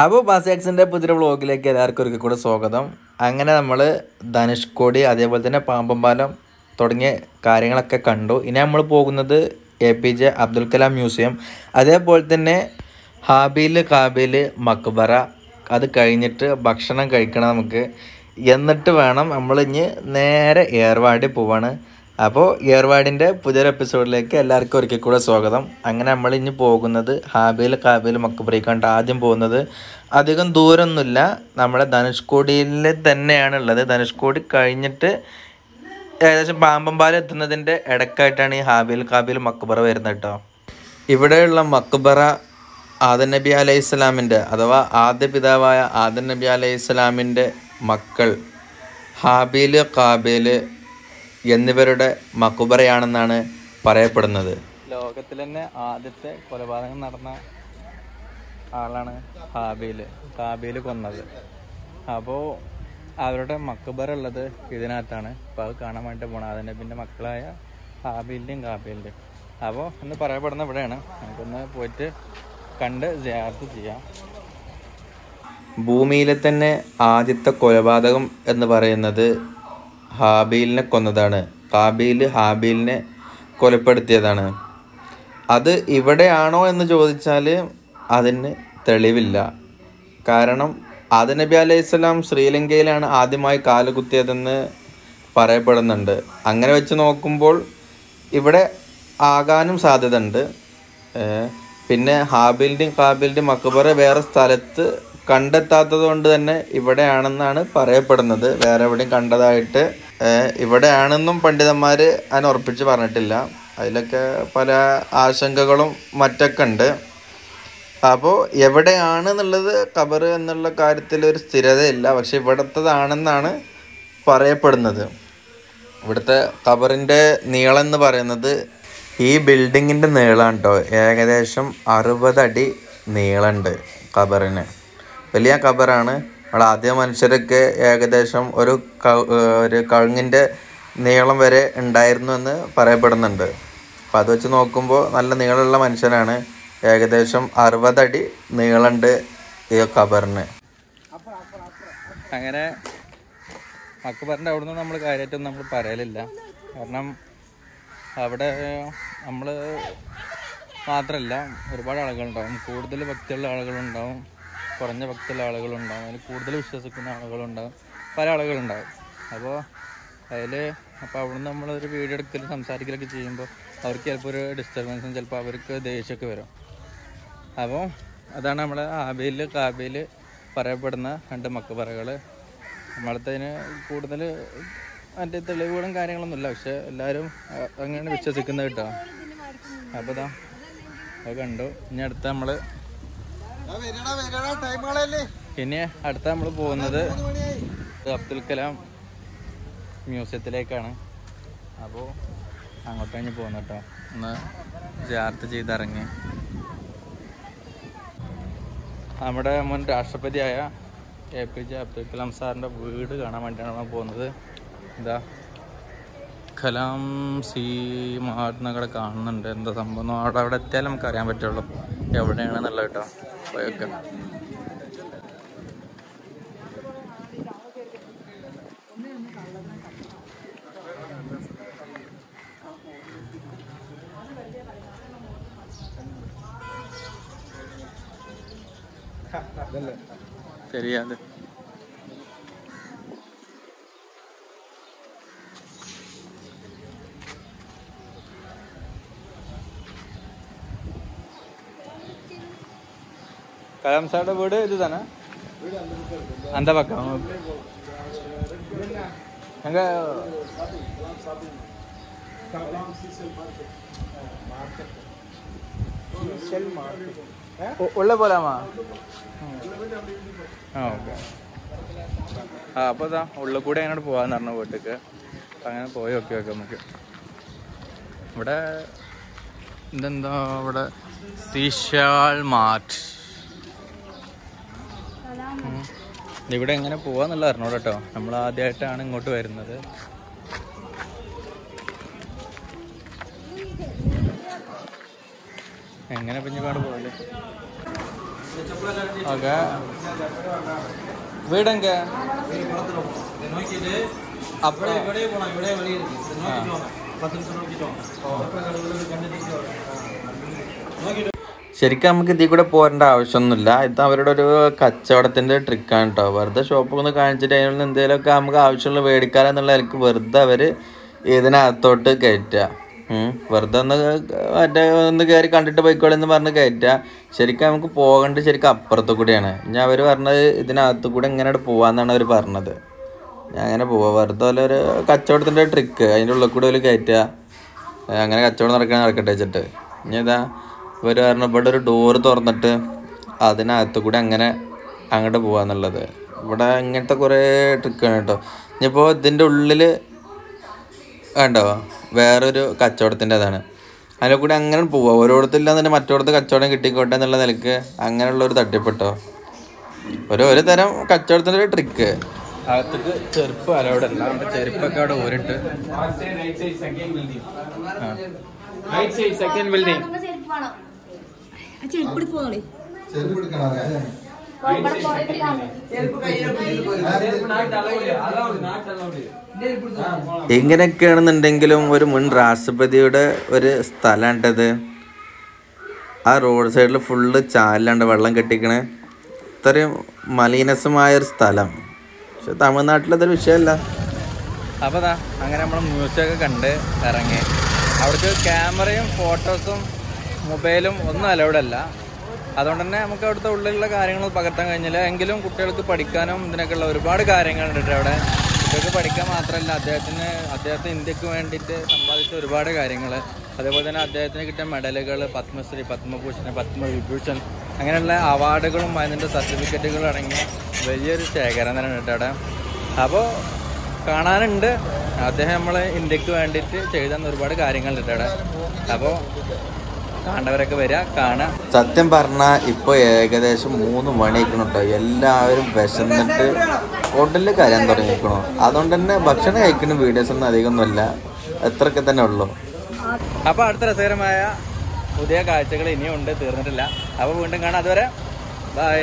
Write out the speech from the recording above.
അപ്പോൾ ബാസിയാക്സിന്റെ പുതിയ വ്ളോഗിലേക്ക് എല്ലാവർക്കും ഒരിക്കൽ കൂടെ സ്വാഗതം. അങ്ങനെ നമ്മൾ ധനുഷ്കോടി അതേപോലെ തന്നെ പാമ്പമ്പാലം തുടങ്ങിയ കാര്യങ്ങളൊക്കെ കണ്ടു. ഇനി നമ്മൾ പോകുന്നത് A P J Abdul Kalam museum. അതേപോലെ തന്നെ ഹാബീൽ കാബീൽ മക്ബറ. അത് കഴിഞ്ഞിട്ട് ഭക്ഷണം കഴിക്കണം നമുക്ക്. എന്നിട്ട് വേണം നമ്മൾ നേരെ ഏർവാടി പോവാണ്. അപ്പോൾ ഇയർവാഡിന്റെ പുതിയൊരു എപ്പിസോഡിലേക്ക് എല്ലാവർക്കും ഒരിക്കൽ കൂടെ സ്വാഗതം. അങ്ങനെ നമ്മൾ ഇനി പോകുന്നത് ഹാബീൽ കാബീൽ മക്കബ്രേക്കാണ്ട് ആദ്യം പോകുന്നത് അധികം ദൂരമൊന്നുമില്ല നമ്മുടെ ധനുഷ്കോടിയിൽ തന്നെയാണ് ഉള്ളത്. ധനുഷ്കോടി കഴിഞ്ഞിട്ട് ഏകദേശം പാമ്പമ്പാലം എത്തുന്നതിന്റെ ഇടക്കായിട്ടാണ് ഈ ഹാബീൽ കാബീൽ മക്ബറ വരുന്നത് കേട്ടോ. ഇവിടെയുള്ള മക്ബറ ആദൻ നബി അലൈഹി സ്വലാമിന്റെ അഥവാ ആദ്യ പിതാവായ ആദൻ നബി അലൈഹി സ്വലാമിന്റെ മക്കൾ ഹാബീൽ കാബീൽ എന്നിവരുടെ മക്കുബറയാണെന്നാണ് പറയപ്പെടുന്നത്. ലോകത്തിൽ തന്നെ ആദ്യത്തെ കൊലപാതകം നടന്ന ആളാണ് ഹാബീൽ ഹാബീൽ കൊന്നത്. അപ്പോൾ അവരുടെ മക്കുബറ ഉള്ളത് ഇതിനകത്താണ്. അപ്പോൾ അത് കാണാൻ വേണ്ടി പോകണം അതിന്റെ പിന്നെ മക്കളായ ഹാബീലിന്റെയും കാബീലിന്റെയും അപ്പോൾ ഇന്ന് പറയപ്പെടുന്ന ഇവിടെയാണ്. നമുക്കൊന്ന് പോയിട്ട് കണ്ട് ജയാർത്ത് ചെയ്യാം. ഭൂമിയിലെ തന്നെ ആദ്യത്തെ കൊലപാതകം എന്ന് പറയുന്നത് ഹാബീലിനെ കൊന്നതാണ്. കാബീൽ ഹാബീലിനെ കൊലപ്പെടുത്തിയതാണ്. അത് ഇവിടെയാണോ എന്ന് ചോദിച്ചാൽ അതിന് തെളിവില്ല. കാരണം ആദ നബി അലൈഹി സ്വലാം ശ്രീലങ്കയിലാണ് ആദ്യമായി കാലുകുത്തിയതെന്ന് പറയപ്പെടുന്നുണ്ട്. അങ്ങനെ വെച്ച് നോക്കുമ്പോൾ ഇവിടെ ആകാനും സാധ്യതയുണ്ട്. പിന്നെ ഹാബിലിന്റെയും കാബിലിന്റെയും അക്ബറ വേറെ സ്ഥലത്ത് കണ്ടെത്താത്തത് കൊണ്ട് തന്നെ ഇവിടെയാണെന്നാണ് പറയപ്പെടുന്നത്. വേറെ എവിടെയും കണ്ടതായിട്ട് ഇവിടെയാണെന്നും പണ്ഡിതന്മാർ അതിനെ ഉറപ്പിച്ച് പറഞ്ഞിട്ടില്ല. അതിലൊക്കെ പല ആശങ്കകളും മറ്റൊക്കെ ഉണ്ട്. അപ്പോൾ എവിടെയാണ് എന്നുള്ളത് കബർ എന്നുള്ള കാര്യത്തിൽ ഒരു സ്ഥിരതയില്ല. പക്ഷെ ഇവിടത്തതാണെന്നാണ് പറയപ്പെടുന്നത്. ഇവിടുത്തെ കബറിന്റെ നീളം എന്ന് പറയുന്നത് ഈ ബിൽഡിങ്ങിന്റെ നീളം കേട്ടോ ഏകദേശം അറുപതടി നീളമുണ്ട് ഖബറിന്. വലിയ ഖബറാണ്. നമ്മൾ ആദ്യ മനുഷ്യരൊക്കെ ഏകദേശം ഒരു ഒരു കഴുങ്ങിന്റെ നീളം വരെ ഉണ്ടായിരുന്നു എന്ന് പറയപ്പെടുന്നുണ്ട്. അപ്പം അത് വെച്ച് നോക്കുമ്പോൾ നല്ല നീളമുള്ള മനുഷ്യനാണ്. ഏകദേശം അറുപതടി നീളമുണ്ട് ഈ ഖബറിന്. അങ്ങനെ അക്ബറിന്റെ അവിടെ നിന്ന് നമ്മൾ കാര്യമായിട്ടൊന്നും നമ്മൾ പറയലില്ല. കാരണം അവിടെ നമ്മൾ മാത്രമല്ല ഒരുപാട് ആളുകളുണ്ടാവും. കൂടുതൽ ഭക്തിയുള്ള ആളുകളുണ്ടാവും. കുറഞ്ഞ ഭക്തിയുള്ള ആളുകളുണ്ടാകും അതിൽ കൂടുതൽ വിശ്വസിക്കുന്ന ആളുകളുണ്ടാകും പല ആളുകളുണ്ടാകും അപ്പോൾ അതിൽ അപ്പോൾ അവിടുന്ന് നമ്മളൊരു വീഡിയോ എടുക്കൽ സംസാരിക്കലൊക്കെ ചെയ്യുമ്പോൾ അവർക്ക് ചിലപ്പോൾ ഒരു ഡിസ്റ്റർബൻസും ചിലപ്പോൾ അവർക്ക് ദേഷ്യമൊക്കെ വരും. അപ്പോൾ അതാണ് നമ്മളെ ആബയിൽ കാബയിൽ പറയപ്പെടുന്ന രണ്ട് മക്കപ്പറകൾ നമ്മളത്തതിന് കൂടുതൽ അതിന്റെ തെളിവുകളും കാര്യങ്ങളൊന്നുമില്ല. പക്ഷെ എല്ലാവരും അങ്ങനെ വിശ്വസിക്കുന്നത് കേട്ടോ. അപ്പോൾ ഇതാ അത് കണ്ടു. ഇനി അടുത്ത നമ്മൾ ഇനി അടുത്ത നമ്മൾ പോകുന്നത് അബ്ദുൽ കലാം മ്യൂസിയത്തിലേക്കാണ്. അപ്പോൾ അങ്ങോട്ട് കഴിഞ്ഞ് പോകുന്നു കേട്ടോ. ഒന്ന് ജാർത്ത് ചെയ്തിറങ്ങി. നമ്മുടെ മുൻ രാഷ്ട്രപതിയായ A P J Abdul Kalam സാറിന്റെ വീട് കാണാൻ വേണ്ടിയാണ് നമ്മൾ പോകുന്നത്. എന്താ? കലാം സി മാർന്നവിടെ കാണുന്നുണ്ട്. എന്താ സംഭവം? അവിടെ അവിടെ എത്തിയാലും നമുക്ക് അറിയാൻ പറ്റുള്ളൂ. എവിടെയാണെന്നുള്ള കേട്ടോ. പോയൊക്കെ தெரியாது കലാം സാറുടെ വീട് ഇത് തന്നെ அந்த பக்கம் எங்க ഉ- ഉള്ള പോലാമാ ആ ഓക്കെ ആ അപ്പോൾ ഇതാ ഉള്ളിൽ കൂടെ അങ്ങനെ പോകാന്ന് പറഞ്ഞു വീട്ടിലേക്ക് അപ്പം അങ്ങനെ പോയി നോക്കി നോക്കാം നമുക്ക് ഇവിടെ ഇതെന്താ ഇവിടെ സീഷാൾ മാർട്ട് ഇവിടെ എങ്ങനെ പോവാന്നുള്ള അറിഞ്ഞോളൂ കേട്ടോ നമ്മൾ ആദ്യമായിട്ടാണ് ഇങ്ങോട്ട് വരുന്നത്. എങ്ങനെ പിന്നെ പോകൽ ഓക്കെ. വീടെങ്ക അപ്പൊ ശരിക്കും നമുക്ക് ഇതിൽ കൂടെ പോരേണ്ട ആവശ്യമൊന്നുമില്ല. ഇത് അവരുടെ ഒരു കച്ചവടത്തിന്റെ ട്രിക്കാണ് കേട്ടോ വെറുതെ ഷോപ്പ് ഒന്ന് കാണിച്ചിട്ട് അതിനുള്ള എന്തെങ്കിലുമൊക്കെ നമുക്ക് ആവശ്യമുള്ള മേടിക്കാനെന്നുള്ള എനിക്ക് വെറുതെ അവർ ഇതിനകത്തോട്ട് കയറ്റുക. വെറുതെ ഒന്ന് മറ്റേ ഒന്ന് കയറി കണ്ടിട്ട് പോയിക്കോളെ എന്ന് പറഞ്ഞ് കയറ്റുക. ശരിക്കും നമുക്ക് പോകേണ്ടത് ശരിക്കും അപ്പുറത്തു കൂടിയാണ്. ഞാൻ അവർ പറഞ്ഞത് ഇതിനകത്ത് കൂടെ ഇങ്ങനെ പോവാന്നാണ് അവർ പറഞ്ഞത്. ഞാൻ അങ്ങനെ പോവാ. വെറുതെ പോലെ ഒരു കച്ചവടത്തിന്റെ ട്രിക്ക് അതിന്റെ ഉള്ളിൽ കൂടെ ഒരു കയറ്റുക. അങ്ങനെ കച്ചവടം നടക്കാൻ നടക്കട്ടെ വെച്ചിട്ട്. ഇനി ഇതാ ഇവർ കാരണം ഇവിടെ ഒരു ഡോറ് തുറന്നിട്ട് അതിനകത്ത് കൂടി അങ്ങനെ അങ്ങോട്ട് പോവാന്നുള്ളത് ഇവിടെ ഇങ്ങനത്തെ കുറേ ട്രിക്കാണ് കേട്ടോ ഇനിയിപ്പോൾ ഇതിന്റെ ഉള്ളിൽ കണ്ടോ? വേറൊരു കച്ചവടത്തിന്റെ അതാണ് അതിനെ കൂടി അങ്ങനെ പോവാ. ഓരോരുത്തില്ല തന്നെ മറ്റോടത്ത് കച്ചവടം കിട്ടിക്കോട്ടെ എന്നുള്ള നിലയ്ക്ക് അങ്ങനെയുള്ള ഒരു തട്ടിപ്പെട്ടോ? ഒരു ഒരു തരം കച്ചവടത്തിന്റെ ഒരു ട്രിക്ക് അകത്തേക്ക് ചെരുപ്പ് അല്ല അവിടെ ചെരുപ്പൊക്കെ അവിടെ ഊരിട്ട്. സെക്കൻഡ് ബിൽഡിംഗ് ചെരുപ്പ് ഇങ്ങനെയൊക്കെയാണെന്നുണ്ടെങ്കിലും ഒരു മുൻ രാഷ്ട്രപതിയുടെ ഒരു സ്ഥലമാണ്ടത്. ആ റോഡ് സൈഡിൽ ഫുള്ള് ചാലിലാണ്ട് വെള്ളം കെട്ടിക്കണേ. ഇത്രയും മലീനസമായ ഒരു സ്ഥലം. പക്ഷെ തമിഴ്നാട്ടിലതൊരു വിഷയമല്ല. അപ്പോൾ അങ്ങനെ നമ്മൾ മ്യൂസിയൊക്കെ കണ്ട് ഇറങ്ങി. അവിടുത്തെ ക്യാമറയും ഫോട്ടോസും മൊബൈലും ഒന്നും അലൗഡ് അല്ല അതുകൊണ്ട് തന്നെ നമുക്ക് അവിടുത്തെ ഉള്ളിലുള്ള കാര്യങ്ങൾ പകർത്താൻ കഴിഞ്ഞില്ല എങ്കിലും കുട്ടികൾക്ക് പഠിക്കാനും ഇതിനൊക്കെയുള്ള ഒരുപാട് കാര്യങ്ങളുണ്ട് അവിടെ. കുട്ടികൾക്ക് പഠിക്കാൻ മാത്രമല്ല അദ്ദേഹത്തിന് അദ്ദേഹത്തിന് ഇന്ത്യയ്ക്ക് വേണ്ടിയിട്ട് സമ്പാദിച്ച ഒരുപാട് കാര്യങ്ങൾ അതേപോലെ തന്നെ അദ്ദേഹത്തിന് കിട്ടിയ മെഡലുകൾ പത്മശ്രീ പത്മഭൂഷൺ പത്മവിഭൂഷൺ അങ്ങനെയുള്ള അവാർഡുകളും അതിന്റെ സർട്ടിഫിക്കറ്റുകളും അടങ്ങിയ വലിയൊരു ശേഖരം തന്നെ ഉണ്ട് അവിടെ. അപ്പോൾ കാണാനുണ്ട്. അദ്ദേഹം നമ്മൾ ഇന്ത്യയ്ക്ക് വേണ്ടിയിട്ട് ചെയ്ത ഒരുപാട് കാര്യങ്ങളുണ്ട് അവിടെ. അപ്പോൾ കാണേണ്ടവരൊക്കെ വരിക കാണാം. സത്യം പറഞ്ഞാൽ ഇപ്പോൾ ഏകദേശം മൂന്ന് മണിക്കണം കേട്ടോ എല്ലാവരും വിശന്നിട്ട് ഹോട്ടലിൽ കരയാൻ തുടങ്ങിക്കണു. അതുകൊണ്ട് തന്നെ ഭക്ഷണം കഴിക്കുന്ന വീഡിയോസ് ഒന്നും അധികമൊന്നുമല്ല. എത്രയൊക്കെ തന്നെ ഉള്ളൂ. അപ്പോൾ അടുത്ത രസകരമായ പുതിയ കാഴ്ചകൾ ഇനിയും ഉണ്ട് തീർന്നിട്ടില്ല. അപ്പോൾ വീണ്ടും കാണാം. അതുവരെ ബൈ